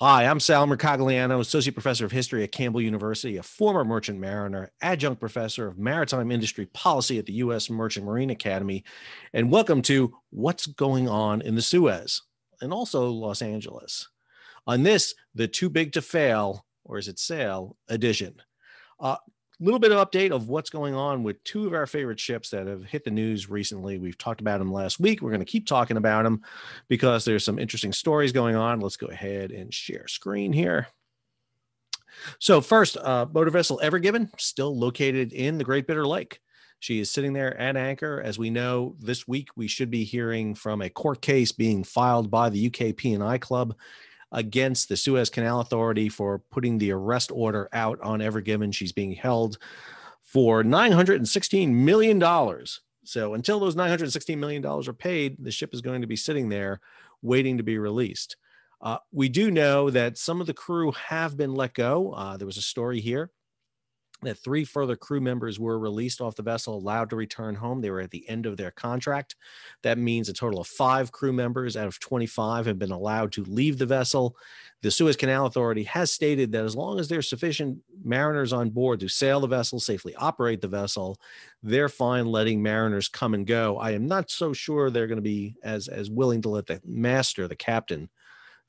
Hi, I'm Sal Mercogliano, Associate Professor of History at Campbell University, a former merchant mariner, adjunct professor of maritime industry policy at the U.S. Merchant Marine Academy, and welcome to What's Going On in the Suez and also Los Angeles. On this, the Too Big to Fail, or is it Sail edition. Uh, little bit of update of what's going on with two of our favorite ships that have hit the news recently. We've talked about them last week. We're going to keep talking about them because there's some interesting stories going on. Let's go ahead and share screen here. So first, uh, motor vessel Ever Given, still located in the Great Bitter Lake. She is sitting there at anchor. As we know, this week we should be hearing from a court case being filed by the UK P&I Club against the Suez Canal Authority for putting the arrest order out on Ever Given. She's being held for $916 million. So until those $916 million are paid, the ship is going to be sitting there waiting to be released. Uh, we do know that some of the crew have been let go. Uh, there was a story here that three further crew members were released off the vessel, allowed to return home. They were at the end of their contract. That means a total of five crew members out of 25 have been allowed to leave the vessel. The Suez Canal Authority has stated that as long as there's sufficient mariners on board to sail the vessel, safely operate the vessel, they're fine letting mariners come and go. I am not so sure they're going to be as as willing to let the master, the captain,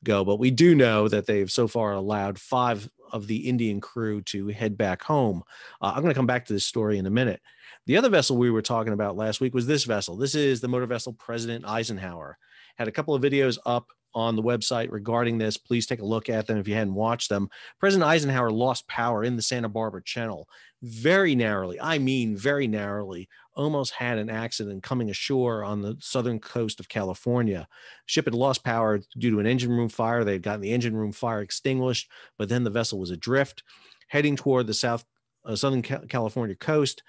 go. But we do know that they've so far allowed five of the Indian crew to head back home. Uh, I'm going to come back to this story in a minute. The other vessel we were talking about last week was this vessel. This is the motor vessel President Eisenhower. Had a couple of videos up on the website regarding this. Please take a look at them if you hadn't watched them. President Eisenhower lost power in the Santa Barbara Channel very narrowly. I mean, very narrowly. Almost had an accident coming ashore on the southern coast of California. Ship had lost power due to an engine room fire. They had gotten the engine room fire extinguished, but then the vessel was adrift, heading toward the south uh, southern California coast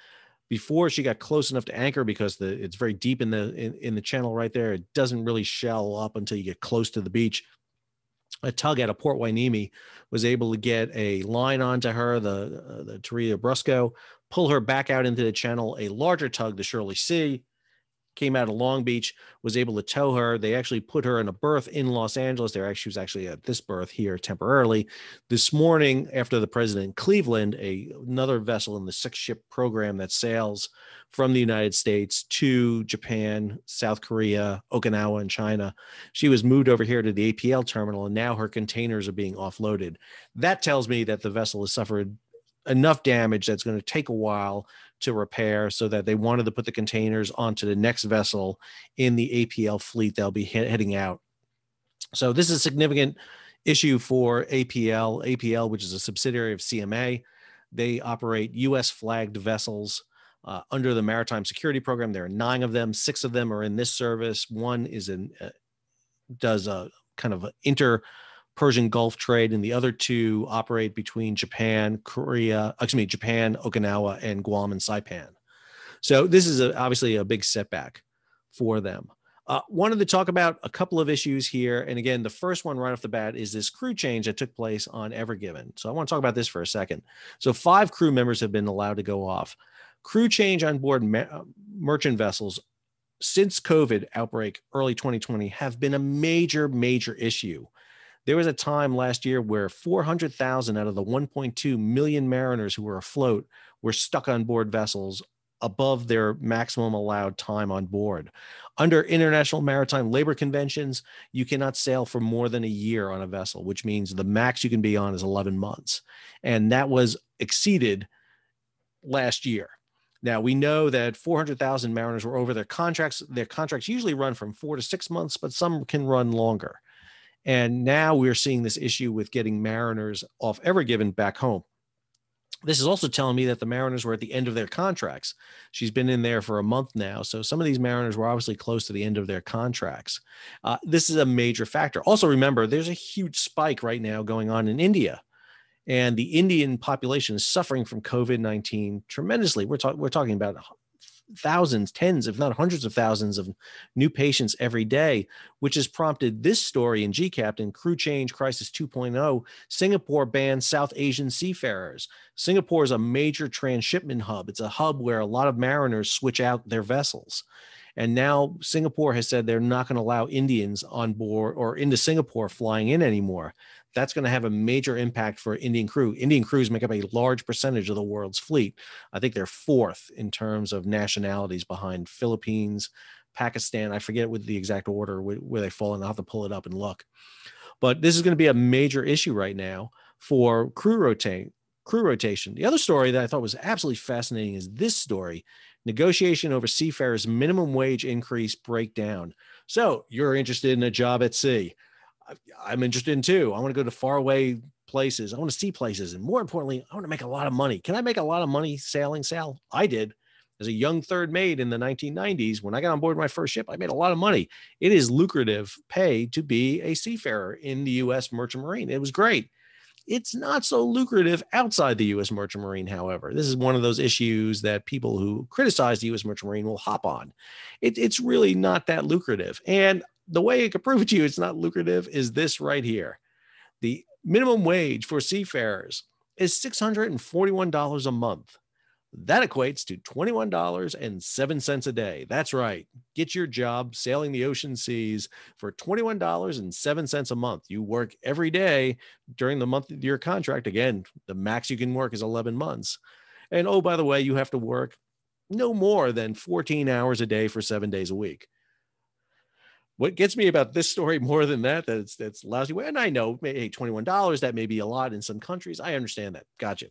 before she got close enough to anchor because the it's very deep in the in, in the channel right there it doesn't really shell up until you get close to the beach. A tug out of port Hueneme was able to get a line onto her the uh, the Teresa Brusco pull her back out into the channel a larger tug the shirley c came out of Long Beach, was able to tow her. They actually put her in a berth in Los Angeles. There she was actually at this berth here temporarily. This morning, after the president Cleveland, a another vessel in the six ship program that sails from the United States to Japan, South Korea, Okinawa, and China. She was moved over here to the APL terminal, and now her containers are being offloaded. That tells me that the vessel has suffered enough damage that's going to take a while to repair so that they wanted to put the containers onto the next vessel in the APL fleet they'll be he- heading out. So this is a significant issue for APL. APL, which is a subsidiary of CMA, they operate U.S. flagged vessels uh, under the Maritime Security Program. There are nine of them. Six of them are in this service. One is in uh, does a kind of inter Persian Gulf trade, and the other two operate between Japan, Korea, excuse me, Japan, Okinawa, and Guam and Saipan. So this is a, obviously a big setback for them. Uh, wanted to talk about a couple of issues here. And again, the first one right off the bat is this crew change that took place on Ever Given. So I want to talk about this for a second. So five crew members have been allowed to go off. Crew change on board ma- merchant vessels since COVID outbreak early 2020 have been a major, major issue. There was a time last year where 400,000 out of the 1.2 million mariners who were afloat were stuck on board vessels above their maximum allowed time on board. Under international maritime labor conventions, you cannot sail for more than a year on a vessel, which means the max you can be on is 11 months. And that was exceeded last year. Now we know that 400,000 mariners were over their contracts. Their contracts usually run from four to six months, but some can run longer. And now we're seeing this issue with getting Mariners off Ever Given back home. This is also telling me that the Mariners were at the end of their contracts. She's been in there for a month now. So some of these Mariners were obviously close to the end of their contracts. Uh, this is a major factor. Also, remember, there's a huge spike right now going on in India. And the Indian population is suffering from COVID 19 tremendously. We're, talk- we're talking about thousands, tens, if not hundreds of thousands of new patients every day, which has prompted this story in gCaptain Crew Change Crisis 2.0. Singapore bans South Asian seafarers. Singapore is a major transshipment hub. It's a hub where a lot of mariners switch out their vessels. And now Singapore has said they're not going to allow Indians on board or into Singapore flying in anymore. That's going to have a major impact for Indian crew. Indian crews make up a large percentage of the world's fleet. I think they're fourth in terms of nationalities behind Philippines, Pakistan. I forget with the exact order where they fall in. I'll have to pull it up and look. But this is going to be a major issue right now for crew rotate crew rotation. The other story that I thought was absolutely fascinating is this story negotiation over seafarers minimum wage increase breakdown. So you're interested in a job at sea. I'm interested in too. I want to go to faraway places. I want to see places. And more importantly, I want to make a lot of money. Can I make a lot of money sailing, Sal? I did. As a young third mate in the 1990s, when I got on board my first ship, I made a lot of money. It is lucrative pay to be a seafarer in the U.S. Merchant Marine. It was great. It's not so lucrative outside the U.S. Merchant Marine, however. This is one of those issues that people who criticize the U.S. Merchant Marine will hop on. It, it's really not that lucrative. And the way it could prove to you it's not lucrative is this right here. The minimum wage for seafarers is $641 a month. That equates to $21.07 a day. That's right. Get your job sailing the ocean seas for $21.07 a month. You work every day during the month of your contract. Again, the max you can work is 11 months. And oh, by the way, you have to work no more than 14 hours a day for seven days a week. What gets me about this story more than that, that it's that's lousy. And I know, hey, $21, that may be a lot in some countries. I understand that. Gotcha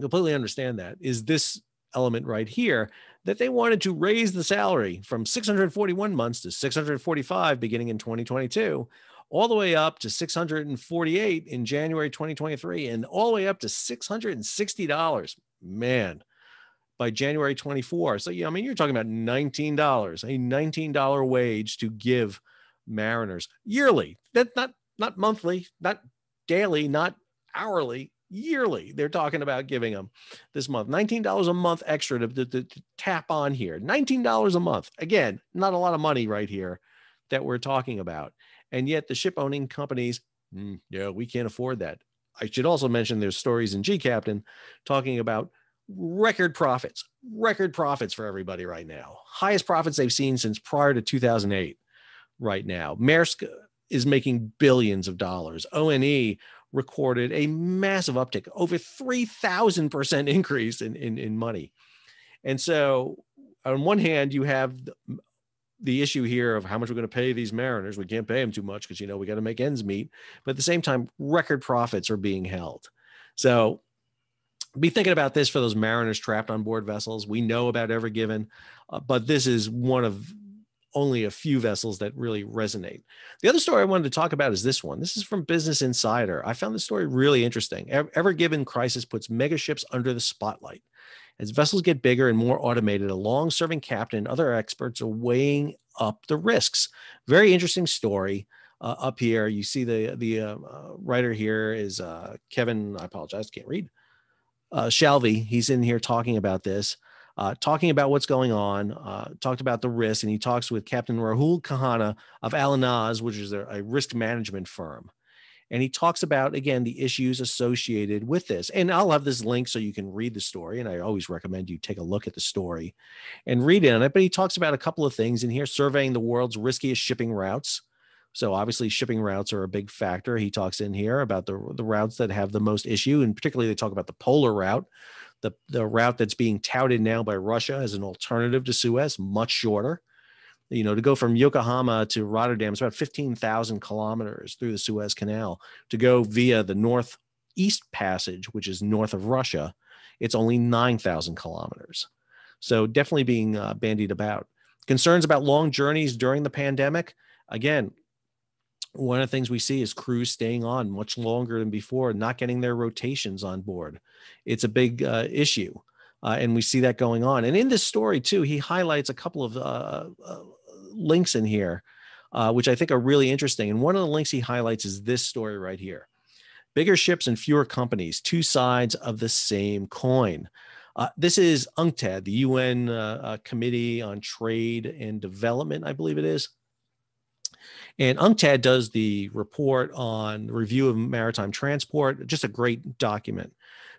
completely understand that is this element right here that they wanted to raise the salary from 641 months to 645 beginning in 2022 all the way up to 648 in January 2023 and all the way up to $660 man by January 24 so yeah I mean you're talking about $19 a $19 wage to give mariners yearly. That not not monthly not daily not hourly yearly. They're talking about giving them this month. $19 a month extra to, to, to, tap on here. $19 a month. Again not a lot of money right here that we're talking about. And yet the ship owning companies mm, yeah we can't afford that. I should also mention there's stories in gCaptain talking about record profits record profits for everybody right now highest profits they've seen since prior to 2008 right now maersk is making billions of dollars one recorded a massive uptick, over 3,000% increase in, in, in money. And so, on one hand, you have the, the issue here of how much we're going to pay these mariners. We can't pay them too much because, you know, we got to make ends meet. But at the same time, record profits are being held. So, be thinking about this for those mariners trapped on board vessels. We know about Ever Given, uh, but this is one of only a few vessels that really resonate. The other story I wanted to talk about is this one. This is from Business Insider. I found this story really interesting. Ever Given crisis puts megaships under the spotlight. As vessels get bigger and more automated, a long serving captain and other experts are weighing up the risks. Very interesting story. Uh, up here, you see the the uh, uh, writer here is uh, Kevin. I apologize, can't read. Uh. He's in here talking about this uh, talking about what's going on, uh, talked about the risk, and he talks with Captain Rahul Khanna of Allianz, which is a, risk management firm. And he talks about, again, the issues associated with this. And I'll have this link so you can read the story. And I always recommend you take a look at the story and read it on it. But he talks about a couple of things in here surveying the world's riskiest shipping routes. So obviously, shipping routes are a big factor. He talks in here about the, the routes that have the most issue. And particularly, they talk about the polar route, the, the route that's being touted now by Russia as an alternative to Suez, much shorter. You know, to go from Yokohama to Rotterdam is about 15,000 kilometers through the Suez Canal. To go via the Northeast Passage, which is north of Russia, it's only 9,000 kilometers. So definitely being uh, bandied about. Concerns about long journeys during the pandemic. Again, one of the things we see is crews staying on much longer than before, not getting their rotations on board. It's a big uh, issue. Uh, and we see that going on. And in this story, too, he highlights a couple of uh, uh links in here, uh, which I think are really interesting. And one of the links he highlights is this story right here Bigger ships and fewer companies, two sides of the same coin. Uh, this is UNCTAD, the UN Committee on Trade and Development, I believe it is. And UNCTAD does the report on review of maritime transport, just a great document.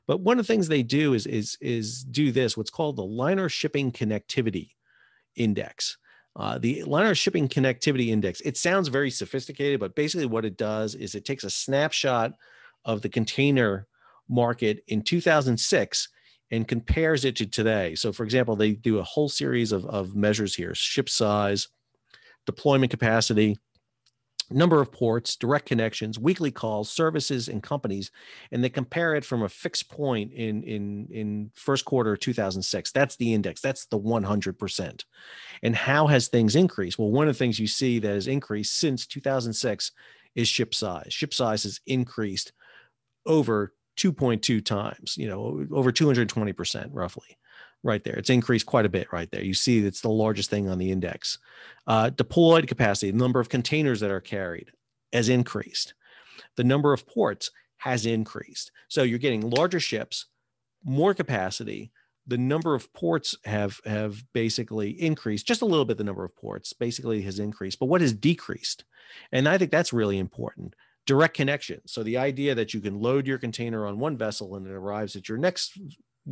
But one of the things they do is, is, is do this, what's called the liner shipping connectivity index. Uh, the liner shipping connectivity index, it sounds very sophisticated, but basically what it does is it takes a snapshot of the container market in 2006 and compares it to today. So, for example, they do a whole series of, of measures here ship size, deployment capacity, number of ports, direct connections, weekly calls, services, and companies, and they compare it from a fixed point in in in first quarter 2006. That's the index. That's the 100%. And how has things increased? Well, one of the things you see that has increased since 2006 is ship size. Ship size has increased over 2.2 times, you know, over 220% roughly right there. It's increased quite a bit right there. You see it's the largest thing on the index. Uh, deployed capacity, the number of containers that are carried has increased. The number of ports has increased. So you're getting larger ships, more capacity. The number of ports have have basically increased just a little bit. The number of ports basically has increased, but what has decreased? And I think that's really important. Direct connection. So the idea that you can load your container on one vessel and it arrives at your next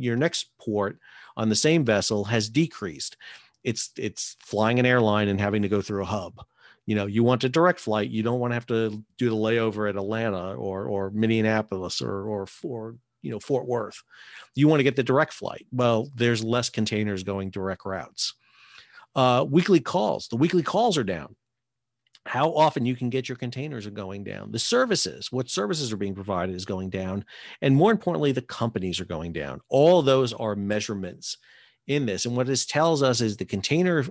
your next port on the same vessel has decreased. It's it's flying an airline and having to go through a hub. You know, you want a direct flight. You don't want to have to do the layover at Atlanta or or Minneapolis or or or you know Fort Worth. You want to get the direct flight. Well, there's less containers going direct routes. Uh, weekly calls. The weekly calls are down how often you can get your containers are going down the services what services are being provided is going down and more importantly the companies are going down. All those are measurements in this and what this tells us is the container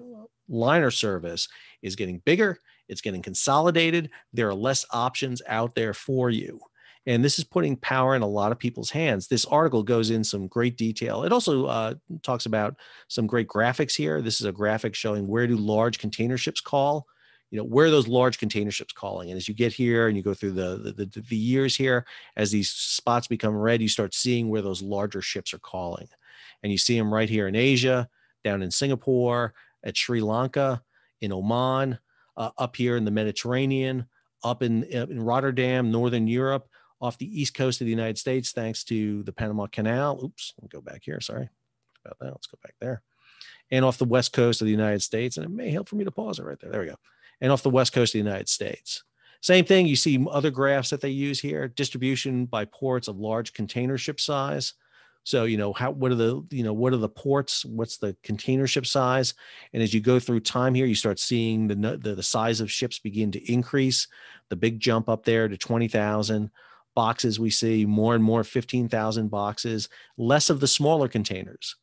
liner service is getting bigger it's getting consolidated there are less options out there for you. And this is putting power in a lot of people's hands. This article goes in some great detail. It also uh, talks about some great graphics here. This is a graphic showing where do large container ships call you know where those large container ships calling? And as you get here and you go through the, the the, the years here as these spots become red you start seeing where those larger ships are calling. And you see them right here in asia down in singapore at sri lanka in oman uh, up here in the mediterranean up in in rotterdam northern europe off the east coast of the united states thanks to the panama canal. Oops go back here sorry about that let's go back there. And off the west coast of the united states and it may help for me to pause it right there there we go and off the west coast of the United States. Same thing, you see other graphs that they use here distribution by ports of large container ship size. So, you know, how, what are the, you know, what are the ports? What's the container ship size? And as you go through time here, you start seeing the, the, the size of ships begin to increase, the big jump up there to 20,000 boxes. We see more and more 15,000 boxes, less of the smaller containers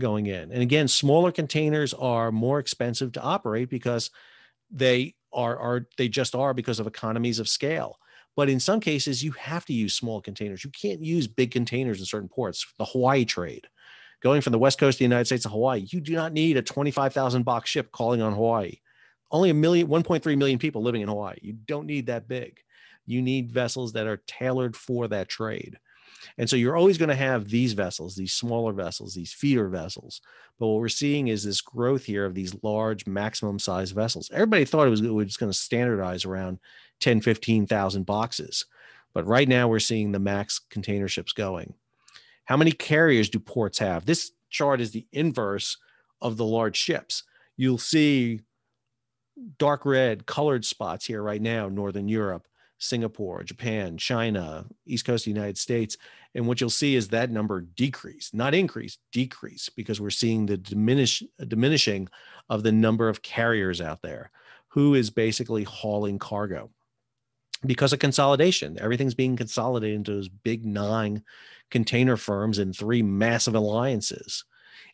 going in. And again, smaller containers are more expensive to operate because they are are they just are because of economies of scale. But in some cases you have to use small containers. You can't use big containers in certain ports the hawaii trade. Going from the west coast of the united states to hawaii you do not need a 25000 box ship calling on hawaii. Only a million 1.3 million people living in hawaii. You don't need that big. You need vessels that are tailored for that trade and so you're always going to have these vessels, these smaller vessels, these feeder vessels. But what we're seeing is this growth here of these large maximum size vessels. Everybody thought it was, it was going to standardize around 10, 15,000 boxes. But right now we're seeing the max container ships going. How many carriers do ports have? This chart is the inverse of the large ships. You'll see dark red colored spots here right now, Northern Europe. Singapore, Japan, China, East Coast of the United States. And what you'll see is that number decrease, not increase, decrease, because we're seeing the diminish diminishing of the number of carriers out there who is basically hauling cargo because of consolidation. Everything's being consolidated into those big nine container firms and three massive alliances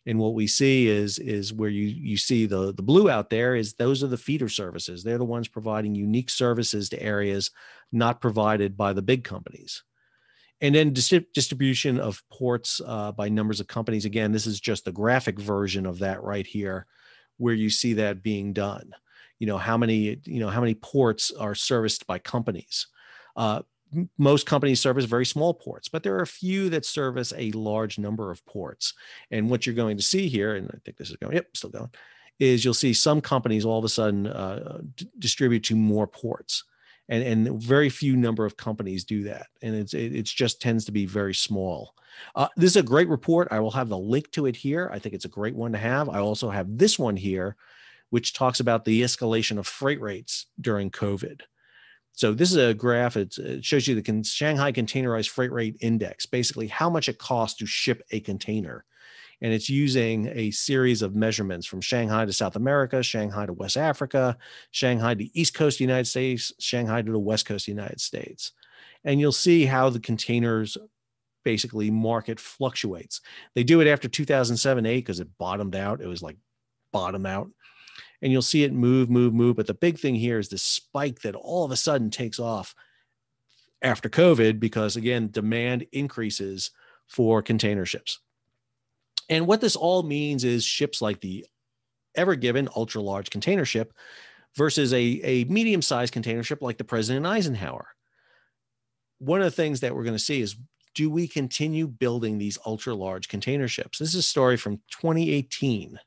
and what we see is is where you you see the the blue out there is those are the feeder services. They're the ones providing unique services to areas not provided by the big companies. And then distribution of ports uh, by numbers of companies. Again this is just the graphic version of that right here where you see that being done. You know how many you know how many ports are serviced by companies? Uh, most companies service very small ports, but there are a few that service a large number of ports. And what you're going to see here, and I think this is going, yep, still going, is you'll see some companies all of a sudden uh, d- distribute to more ports. and and very few number of companies do that. And it's it, just tends to be very small. Uh, this is a great report. I will have the link to it here. I think it's a great one to have. I also have this one here which talks about the escalation of freight rates during covid so this is a graph it shows you the shanghai containerized freight rate index basically how much it costs to ship a container and it's using a series of measurements from Shanghai to South America, Shanghai to West Africa, Shanghai to East Coast of the United States, Shanghai to the West Coast of the United States. And you'll see how the containers basically market fluctuates. They do it after 2007 8 because it bottomed out. It was like bottom out. And you'll see it move, move, move. But the big thing here is this spike that all of a sudden takes off after COVID because, again, demand increases for container ships. And what this all means is ships like the Ever Given ultra large container ship versus a, a medium sized container ship like the President Eisenhower. One of the things that we're going to see is do we continue building these ultra large container ships? This is a story from 2018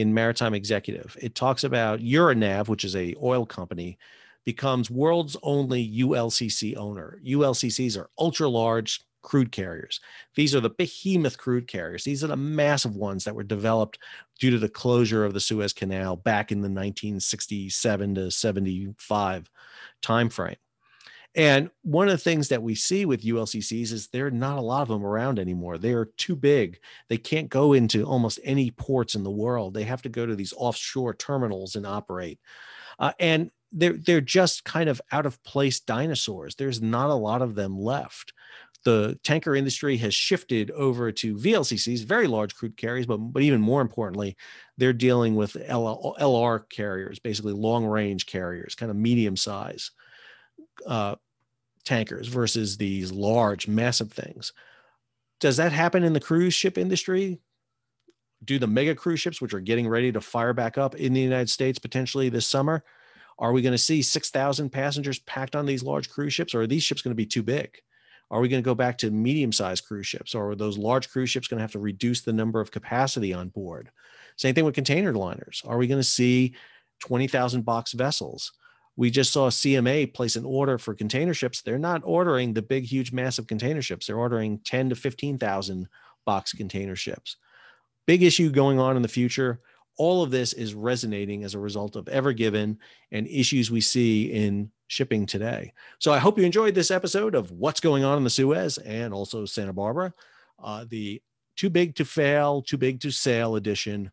in Maritime Executive. It talks about Euronav, which is a oil company, becomes world's only ULCC owner. ULCCs are ultra large crude carriers. These are the behemoth crude carriers. These are the massive ones that were developed due to the closure of the Suez Canal back in the 1967 to 75 timeframe. And one of the things that we see with ULCCs is there are not a lot of them around anymore. They are too big. They can't go into almost any ports in the world. They have to go to these offshore terminals and operate. Uh, and they're they're just kind of out of place dinosaurs. There's not a lot of them left the tanker industry has shifted over to VLCCs, very large crude carriers, but, but even more importantly, they're dealing with LR carriers, basically long range carriers, kind of medium size uh, tankers versus these large, massive things. Does that happen in the cruise ship industry? Do the mega cruise ships, which are getting ready to fire back up in the United States potentially this summer, are we going to see 6,000 passengers packed on these large cruise ships, or are these ships going to be too big? Are we going to go back to medium sized cruise ships or are those large cruise ships going to have to reduce the number of capacity on board? Same thing with container liners. Are we going to see 20,000 box vessels? We just saw CMA place an order for container ships. They're not ordering the big, huge, massive container ships. They're ordering 10 to 15,000 box container ships. Big issue going on in the future. All of this is resonating as a result of Ever Given and issues we see in shipping today. So I hope you enjoyed this episode of What's Going On in the Suez and also Santa Barbara, uh, the Too Big to Fail, Too Big to Sail edition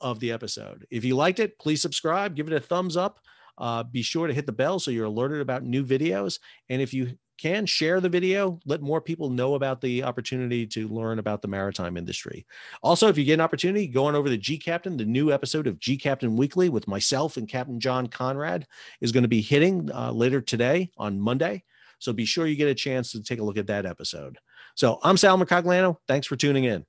of the episode. If you liked it, please subscribe, give it a thumbs up. Uh, be sure to hit the bell so you're alerted about new videos. And if you can share the video, let more people know about the opportunity to learn about the maritime industry. Also, if you get an opportunity, go on over to gCaptain. The new episode of gCaptain Weekly with myself and Captain John Konrad is going to be hitting uh, later today on Monday. So be sure you get a chance to take a look at that episode. So I'm Sal Mercogliano. Thanks for tuning in.